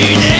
need.